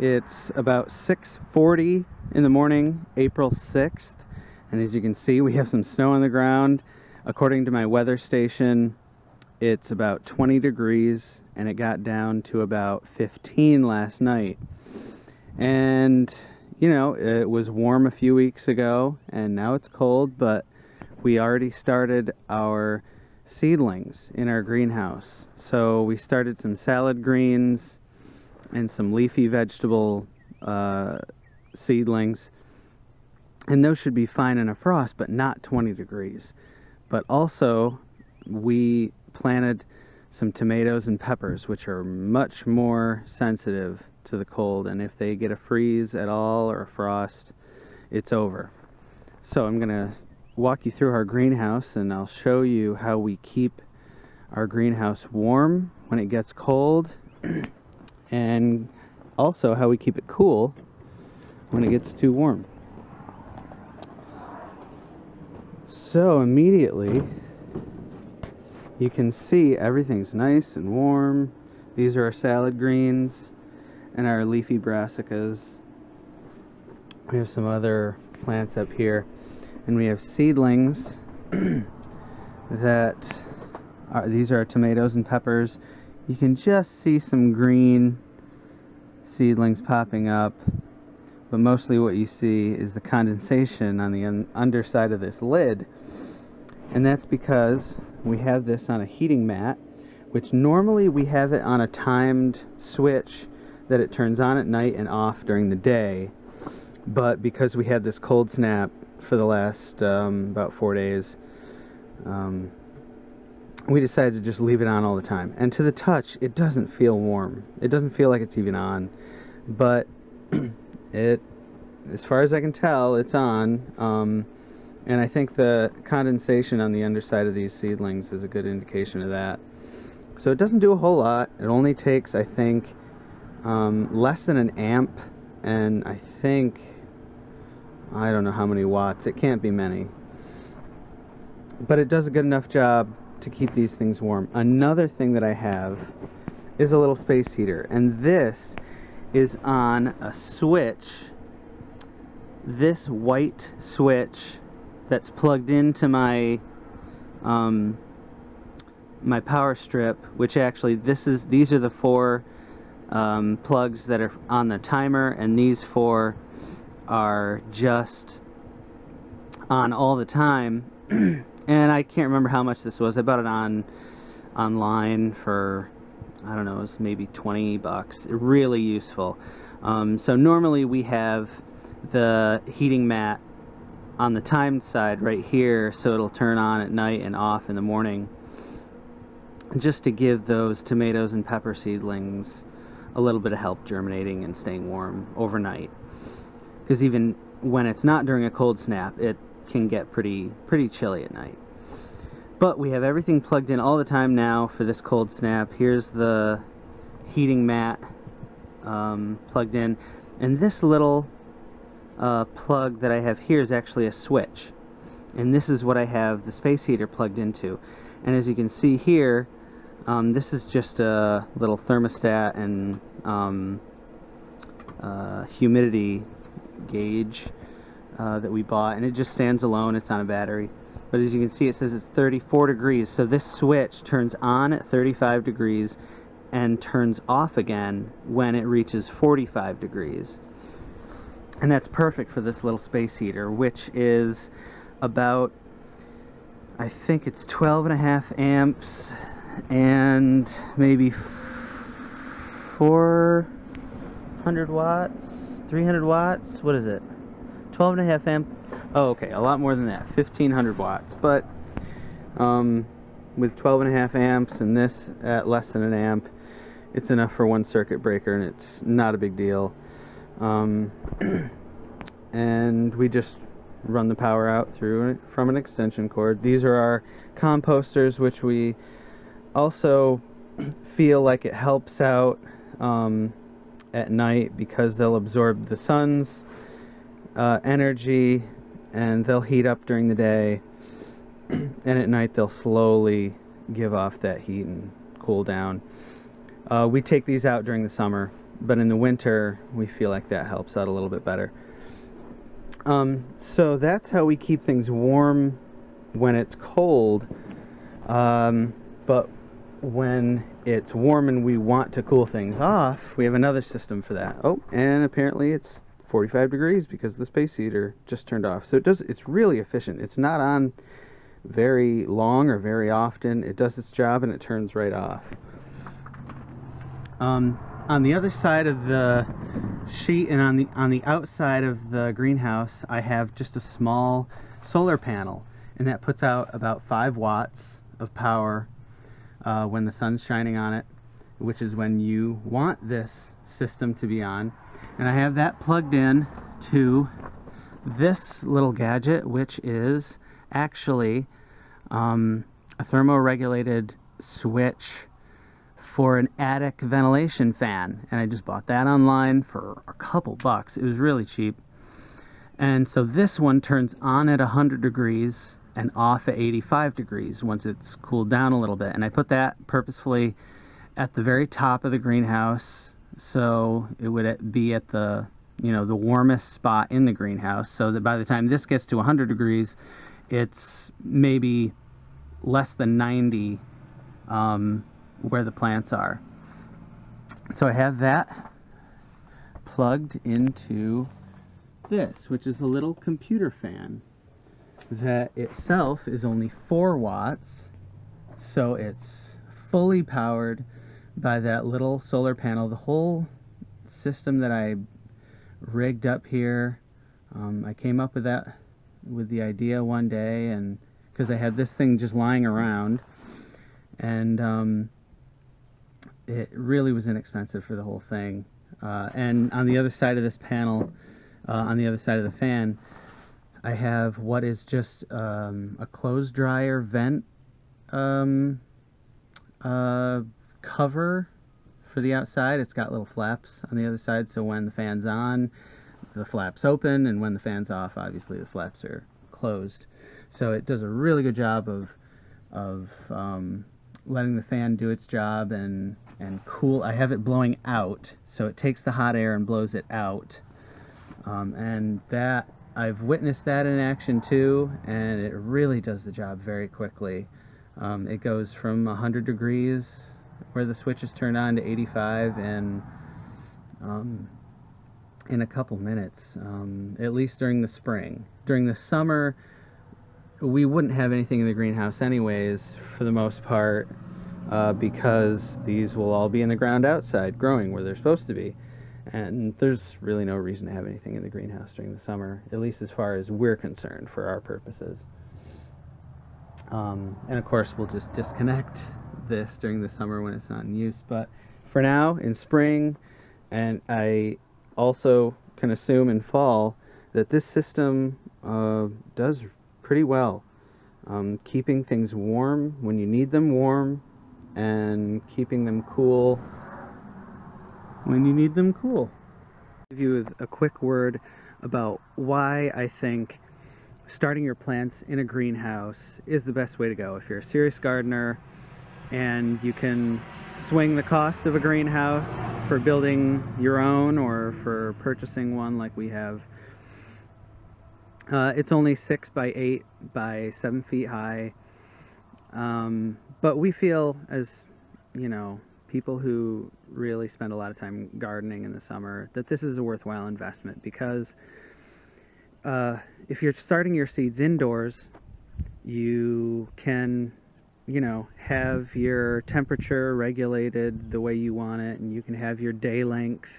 It's about 6.40 in the morning, April 6th. And as you can see, we have some snow on the ground. According to my weather station, it's about 20 degrees and it got down to about 15 last night. And, you know, it was warm a few weeks ago and now it's cold, but we already started our seedlings in our greenhouse. So we started some salad greens and some leafy vegetable uh, seedlings. And those should be fine in a frost, but not 20 degrees. But also, we planted some tomatoes and peppers, which are much more sensitive to the cold. And if they get a freeze at all or a frost, it's over. So I'm going to walk you through our greenhouse and I'll show you how we keep our greenhouse warm when it gets cold and also how we keep it cool when it gets too warm. So immediately you can see everything's nice and warm. These are our salad greens and our leafy brassicas. We have some other plants up here and we have seedlings that are, these are tomatoes and peppers you can just see some green seedlings popping up but mostly what you see is the condensation on the un underside of this lid and that's because we have this on a heating mat which normally we have it on a timed switch that it turns on at night and off during the day but because we had this cold snap for the last um, about four days. Um, we decided to just leave it on all the time. And to the touch, it doesn't feel warm. It doesn't feel like it's even on. But it, as far as I can tell, it's on. Um, and I think the condensation on the underside of these seedlings is a good indication of that. So it doesn't do a whole lot. It only takes, I think, um, less than an amp. And I think I don't know how many watts. It can't be many. But it does a good enough job to keep these things warm. Another thing that I have is a little space heater. And this is on a switch. This white switch that's plugged into my um, my power strip, which actually this is these are the four um, plugs that are on the timer, and these four are just on all the time and I can't remember how much this was. I bought it on online for I don't know it was maybe 20 bucks. Really useful. Um, so normally we have the heating mat on the timed side right here so it'll turn on at night and off in the morning just to give those tomatoes and pepper seedlings a little bit of help germinating and staying warm overnight. Because even when it's not during a cold snap, it can get pretty pretty chilly at night. But we have everything plugged in all the time now for this cold snap. Here's the heating mat um, plugged in, and this little uh, plug that I have here is actually a switch. And this is what I have the space heater plugged into. And as you can see here, um, this is just a little thermostat and um, uh, humidity gauge uh, that we bought and it just stands alone it's on a battery. But as you can see it says it's 34 degrees so this switch turns on at 35 degrees and turns off again when it reaches 45 degrees. And that's perfect for this little space heater which is about I think it's 12 and a half amps and maybe 400 watts 300 watts what is it 12 and a half amp. Oh okay a lot more than that 1500 watts. But um, with 12 and a half amps and this at less than an amp it's enough for one circuit breaker and it's not a big deal. Um, and we just run the power out through from an extension cord. These are our composters which we also feel like it helps out um, at night because they'll absorb the sun's uh, energy and they'll heat up during the day and at night they'll slowly give off that heat and cool down. Uh, we take these out during the summer but in the winter, we feel like that helps out a little bit better. Um, so that's how we keep things warm when it's cold. Um, but when it's warm and we want to cool things off, we have another system for that. Oh, and apparently it's 45 degrees because the space heater just turned off. So it does it's really efficient. It's not on very long or very often. It does its job and it turns right off. Um, on the other side of the sheet and on the on the outside of the greenhouse I have just a small solar panel and that puts out about five watts of power uh, when the sun's shining on it which is when you want this system to be on. And I have that plugged in to this little gadget which is actually um, a thermoregulated switch for an attic ventilation fan. And I just bought that online for a couple bucks. It was really cheap. And so this one turns on at 100 degrees and off at 85 degrees once it's cooled down a little bit. And I put that purposefully at the very top of the greenhouse so it would be at the you know the warmest spot in the greenhouse so that by the time this gets to 100 degrees it's maybe less than 90 um, where the plants are. So I have that plugged into this, which is a little computer fan that itself is only 4 watts, so it's fully powered by that little solar panel. The whole system that I rigged up here, um, I came up with that with the idea one day and because I had this thing just lying around and um, it really was inexpensive for the whole thing. Uh, and on the other side of this panel, uh, on the other side of the fan, I have what is just um, a clothes dryer vent um, uh, cover for the outside. It's got little flaps on the other side, so when the fan's on, the flaps open, and when the fan's off, obviously the flaps are closed. So it does a really good job of of um, letting the fan do its job and and cool. I have it blowing out, so it takes the hot air and blows it out. Um, and that I've witnessed that in action too, and it really does the job very quickly. Um, it goes from 100 degrees where the switch is turned on to 85 and um, in a couple minutes, um, at least during the spring. During the summer, we wouldn't have anything in the greenhouse anyways, for the most part uh, because these will all be in the ground outside growing where they're supposed to be. And there's really no reason to have anything in the greenhouse during the summer, at least as far as we're concerned for our purposes. Um, and of course, we'll just disconnect this during the summer when it's not in use. But for now, in spring, and I also can assume in fall, that this system uh, does pretty well. Um, keeping things warm when you need them warm and keeping them cool when you need them cool. I'll give you a quick word about why I think starting your plants in a greenhouse is the best way to go. If you're a serious gardener and you can swing the cost of a greenhouse for building your own or for purchasing one like we have. Uh, it's only six by eight by seven feet high. Um, but we feel as, you know, people who really spend a lot of time gardening in the summer that this is a worthwhile investment because uh, if you're starting your seeds indoors, you can, you know, have your temperature regulated the way you want it, and you can have your day length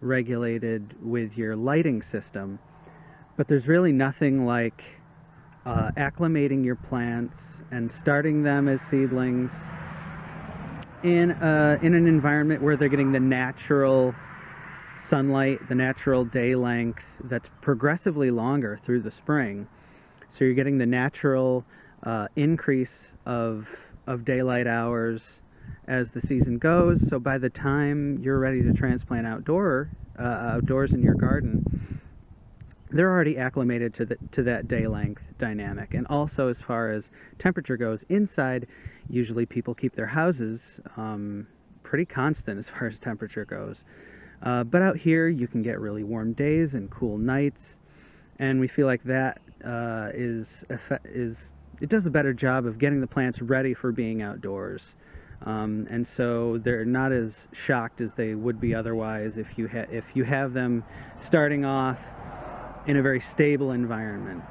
regulated with your lighting system. But there's really nothing like uh, acclimating your plants and starting them as seedlings in uh, in an environment where they're getting the natural sunlight, the natural day length that's progressively longer through the spring. So you're getting the natural uh, increase of of daylight hours as the season goes. So by the time you're ready to transplant outdoor uh, outdoors in your garden, they're already acclimated to the, to that day length dynamic. And also as far as temperature goes, inside, usually people keep their houses um, pretty constant as far as temperature goes. Uh, but out here, you can get really warm days and cool nights, and we feel like that uh, is is it does a better job of getting the plants ready for being outdoors. Um, and so they're not as shocked as they would be otherwise if you if you have them starting off in a very stable environment.